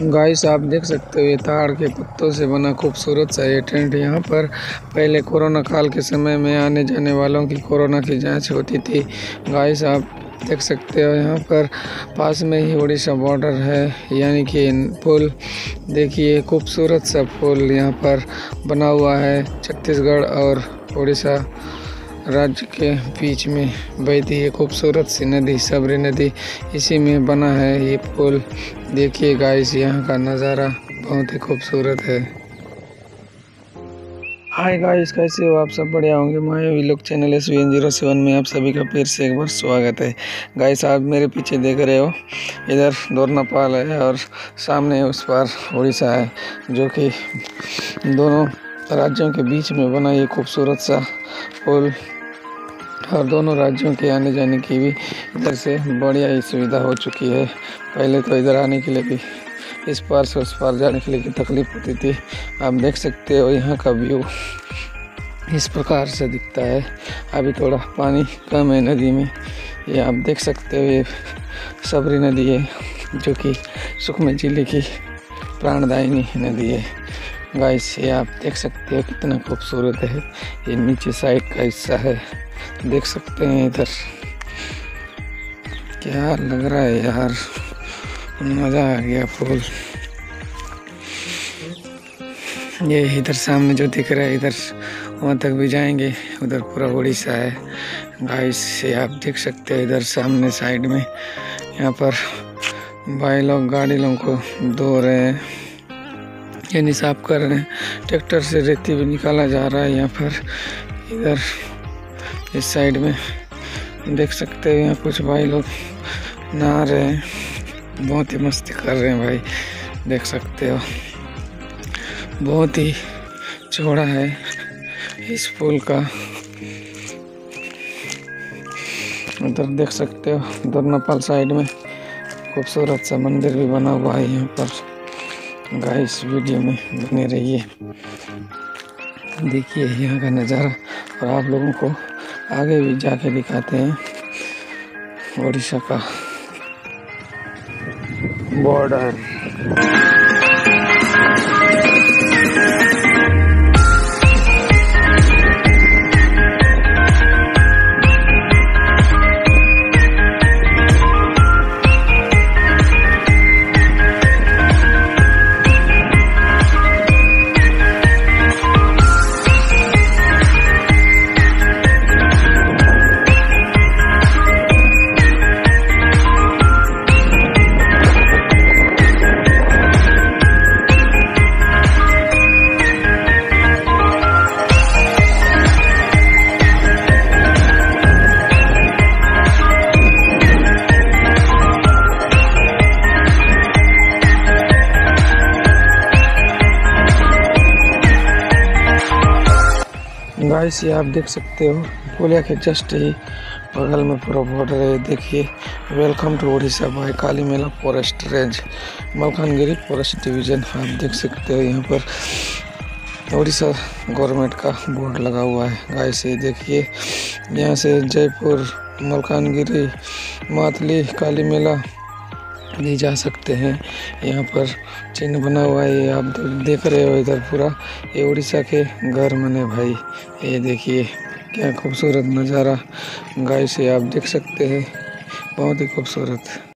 Guys आप देख सकते हो, ये ताड़ के पत्तों से बना खूबसूरत सा ये टेंट यहाँ पर पहले कोरोना काल के समय में आने जाने वालों की कोरोना की जाँच होती थी। गाइस आप देख सकते हो, यहाँ पर पास में ही उड़ीसा बॉर्डर है, यानी कि पुल। देखिए, खूबसूरत सा पुल यहाँ पर बना हुआ है, छत्तीसगढ़ और उड़ीसा राज्य के बीच में बहती है खूबसूरत सी नदी, सबरी नदी, इसी में बना है ये पुल। देखिए गाइस यहाँ का नज़ारा बहुत ही खूबसूरत है। हाय गाइस कैसे हो आप सब? बढ़िया होंगे। माया लोग channel S V N zero seven में आप सभी का फिर से एक बार स्वागत है। गाइस आप मेरे पीछे देख रहे हो, इधर दोरनापाल है और सामने उस पार उड़ीसा है, जो कि दोनों राज्यों के बीच में बना ये खूबसूरत सा पुल। और दोनों राज्यों के आने जाने की भी इधर से बढ़िया ही सुविधा हो चुकी है। पहले तो इधर आने के लिए भी इस पार से उस पार जाने के लिए तकलीफ़ होती थी। आप देख सकते हो यहाँ का व्यू इस प्रकार से दिखता है। अभी थोड़ा पानी कम है नदी में। ये आप देख सकते हो ये सबरी नदी है, जो कि सुखमय ज़िले की प्राणदायिनी नदी है। गाइस ये आप देख सकते हो कितना खूबसूरत है। ये नीचे साइड का हिस्सा है। देख सकते हैं इधर। क्या लग रहा है यार? मज़ा आ गया फूल। ये इधर सामने जो दिख रहा है, इधर वहाँ तक भी जाएँगे। उधर पूरा उड़ीसा है। गाइस से आप देख सकते हो इधर सामने साइड में। यहाँ पर भाई लोग, गाड़ी लोगों को धो रहे हैं। यानी साफ़ कर रहे हैं। ट्रैक्टर से रेती भी निकाला जा रहा है यहाँ पर। इधर, इस साइड में देख सकते हो यहाँ कुछ भाई लोग नहा रहे हैं। बहुत ही मस्ती कर रहे हैं भाई, देख सकते हो। बहुत ही चौड़ा है इस पुल का। उधर देख सकते हो दोरनापाल साइड में खूबसूरत सा मंदिर भी बना हुआ है यहाँ पर। गाइस, वीडियो में बने रहिए। देखिए यहाँ का नज़ारा और आप लोगों को आगे भी जाके दिखाते हैं। उड़ीसा का बॉर्डर गाइस, ये आप देख सकते हो पुलिया के जस्ट ही बगल में पूरा बॉर्डर है। देखिए welcome to Orissa by Kalimela forest range Malkangiri forest division आप देख सकते हो यहाँ पर उड़ीसा गवर्नमेंट का बोर्ड लगा हुआ है। गाइस, ये देखिए, यहाँ से जयपुर मलकानगिरी मातली काली मेला भी जा सकते हैं। यहाँ पर चिन्ह बना हुआ है आप देख रहे हो इधर पूरा। ये उड़ीसा के घर मने भाई, ये देखिए क्या खूबसूरत नज़ारा। गाय से आप देख सकते हैं, बहुत ही खूबसूरत।